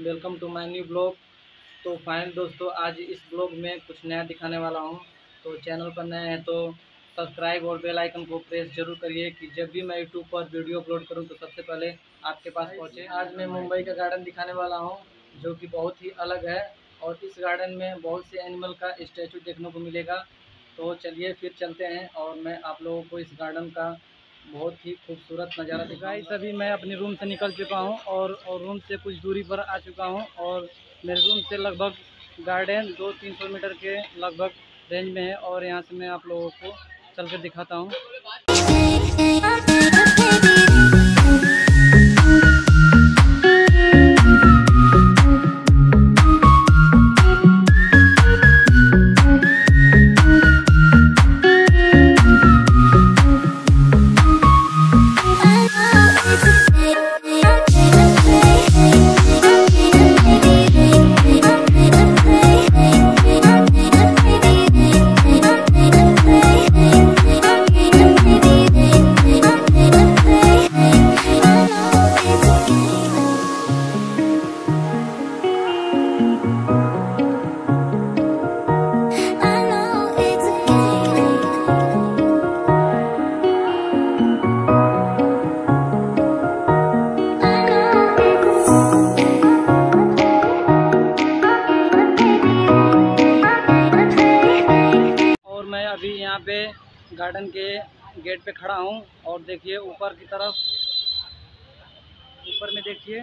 Welcome to my new blog. तो final दोस्तों, आज इस ब्लॉग में कुछ नया दिखाने वाला हूँ। तो चैनल पर नए हैं तो सब्सक्राइब और बेल आइकन को प्रेस ज़रूर करिए कि जब भी मैं यूट्यूब पर वीडियो अपलोड करूँ तो सबसे पहले आपके पास पहुँचे। आज मैं मुंबई का गार्डन दिखाने वाला हूँ, जो कि बहुत ही अलग है और इस गार्डन में बहुत से एनिमल का स्टैचू देखने को मिलेगा। तो चलिए फिर चलते हैं और मैं आप लोगों को इस गार्डन का बहुत ही खूबसूरत नज़ारा दिख रहा है। सभी मैं अपने रूम से निकल चुका हूँ और और रूम से कुछ दूरी पर आ चुका हूँ और मेरे रूम से लगभग गार्डन दो तीन सौ मीटर के लगभग रेंज में है और यहाँ से मैं आप लोगों को चल कर दिखाता हूँ। गार्डन के गेट पे खड़ा हूँ और देखिए ऊपर की तरफ़, ऊपर में देखिए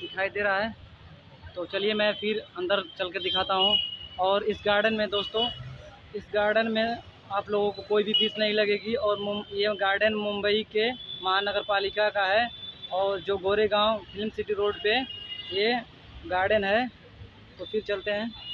दिखाई दे रहा है। तो चलिए मैं फिर अंदर चल के दिखाता हूँ। और इस गार्डन में दोस्तों, इस गार्डन में आप लोगों को कोई भी फ़ीस नहीं लगेगी और ये गार्डन मुंबई के महानगर पालिका का है और जो गोरेगांव फ़िल्म सिटी रोड पे ये गार्डन है। तो फिर चलते हैं।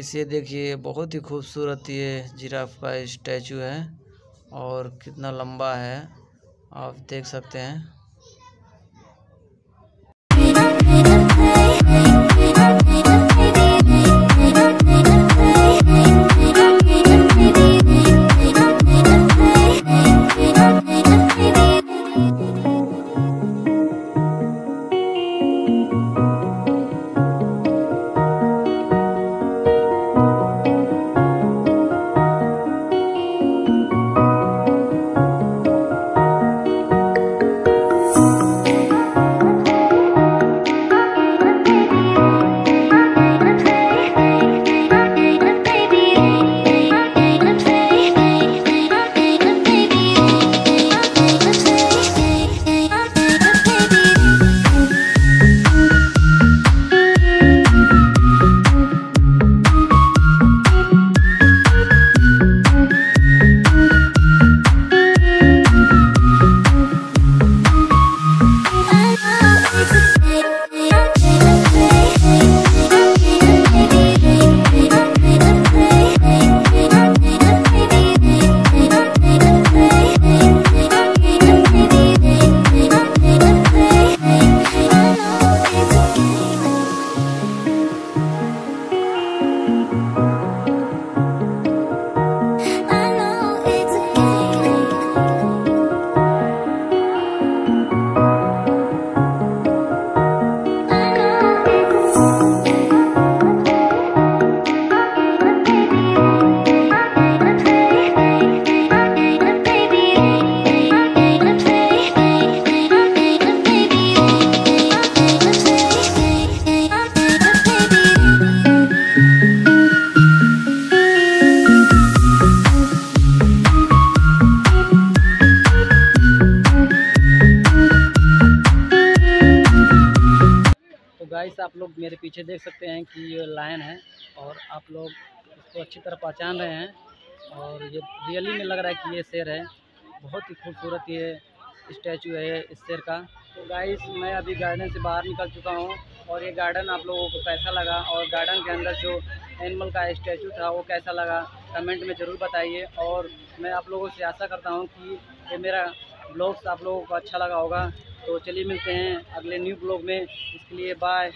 गाइस, ये देखिए बहुत ही खूबसूरत ये जिराफ का स्टैचू है और कितना लंबा है, आप देख सकते हैं। तो आप लोग मेरे पीछे देख सकते हैं कि ये लायन है और आप लोग इसको अच्छी तरह पहचान रहे हैं और ये रियली में लग रहा है कि ये शेर है। बहुत ही खूबसूरत ये स्टैचू है इस शेर का। तो गाइस मैं अभी गार्डन से बाहर निकल चुका हूँ और ये गार्डन आप लोगों को कैसा लगा और गार्डन के अंदर जो एनिमल का स्टैचू था वो कैसा लगा कमेंट में ज़रूर बताइए। और मैं आप लोगों से आशा करता हूँ कि ये मेरा ब्लॉग्स आप लोगों को अच्छा लगा होगा। तो चलिए मिलते हैं अगले न्यू ब्लॉग में। इसके लिए बाय